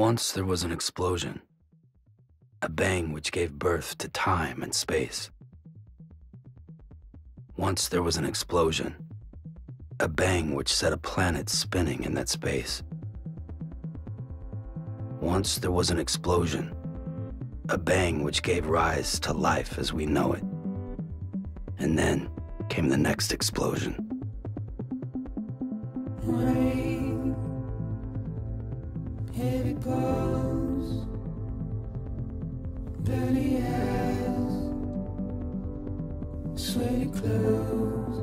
Once there was an explosion, a bang which gave birth to time and space. Once there was an explosion, a bang which set a planet spinning in that space. Once there was an explosion, a bang which gave rise to life as we know it. And then came the next explosion. Goes, dirty eyes, sweaty clothes,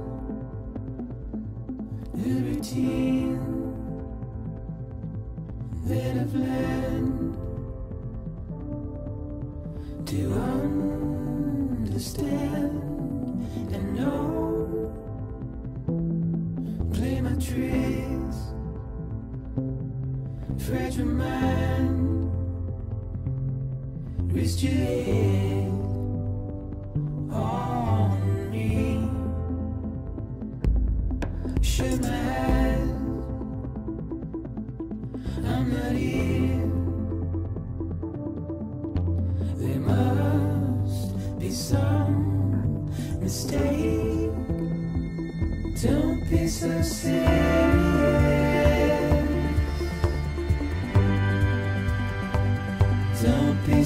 the routine that I've learned some mistake. Don't be so serious.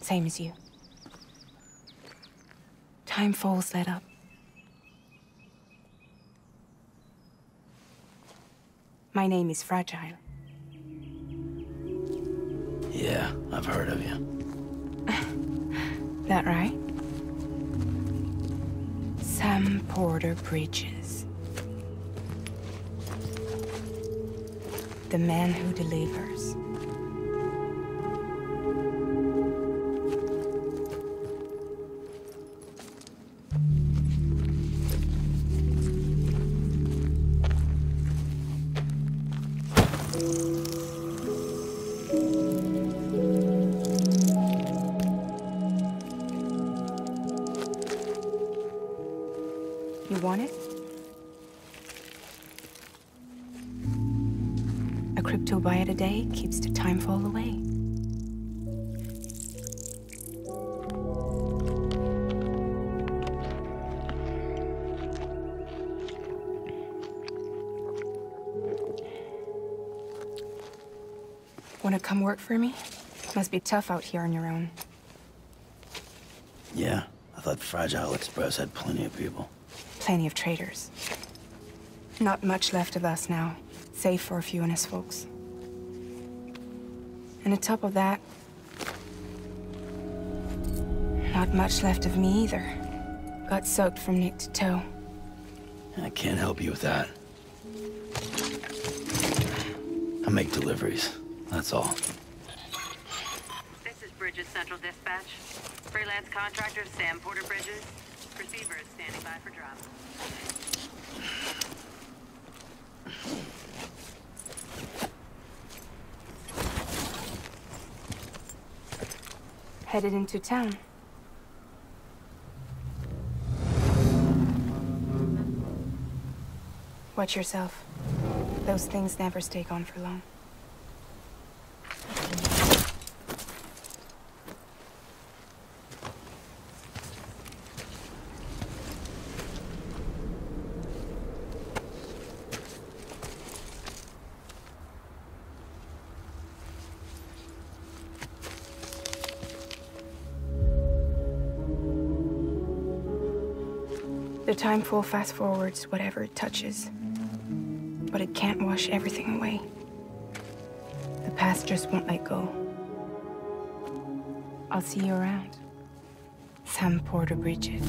Same as you. Timefall's let up. My name is Fragile. Yeah, I've heard of you. That right? Sam Porter Bridges. The man who delivers. Want to come work for me? Must be tough out here on your own. Yeah, I thought Fragile Express had plenty of people. Plenty of traitors. Not much left of us now, save for a few honest folks. And on top of that, not much left of me either. Got soaked from neck to toe. I can't help you with that. I make deliveries, that's all. This is Bridges Central Dispatch. Freelance contractor Sam Porter Bridges. Receiver is standing by for drop. Headed into town. Watch yourself. Those things never stay gone for long. Time full fast forwards whatever it touches. But it can't wash everything away. The past just won't let go. I'll see you around. Sam Porter Bridges.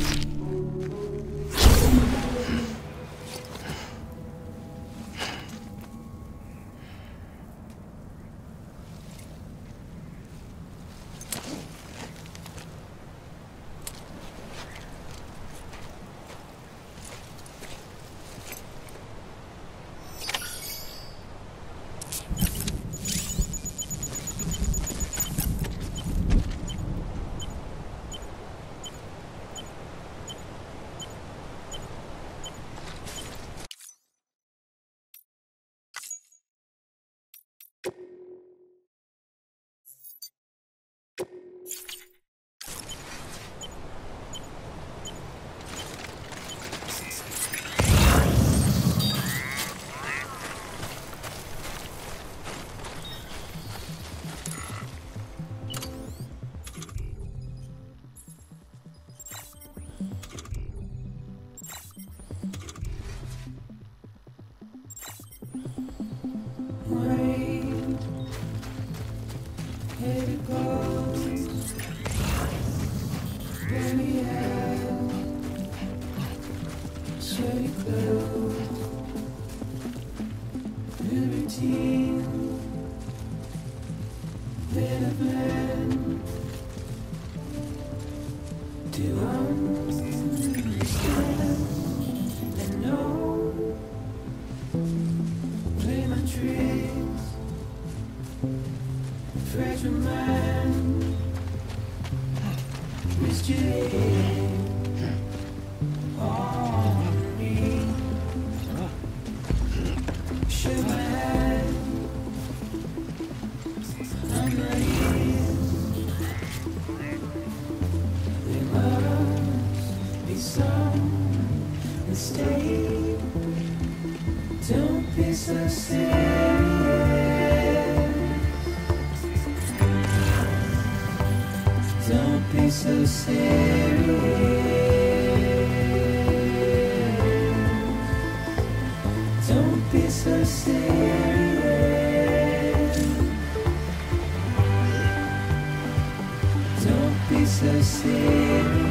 trees. Fresh remind Mystery some. Mistake. Don't be so. So serious.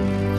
Bye.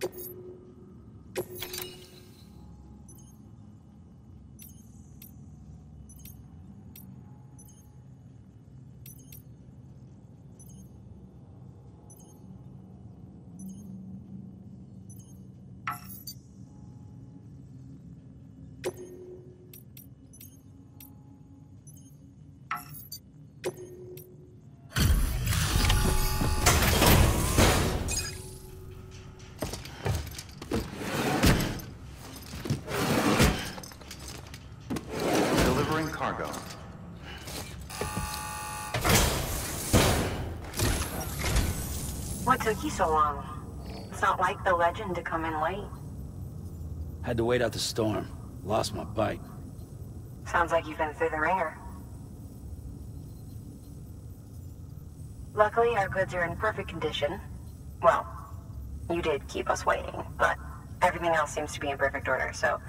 Thank you. Took you so long? It's not like the legend to come in late. Had to wait out the storm. Lost my bike. Sounds like you've been through the ringer. Luckily, our goods are in perfect condition. Well, you did keep us waiting, but everything else seems to be in perfect order, so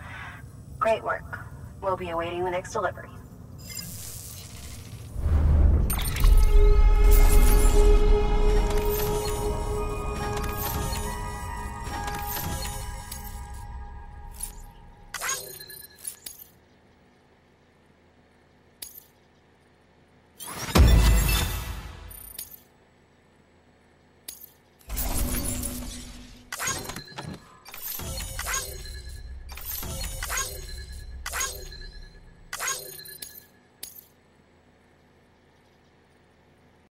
great work. We'll be awaiting the next delivery.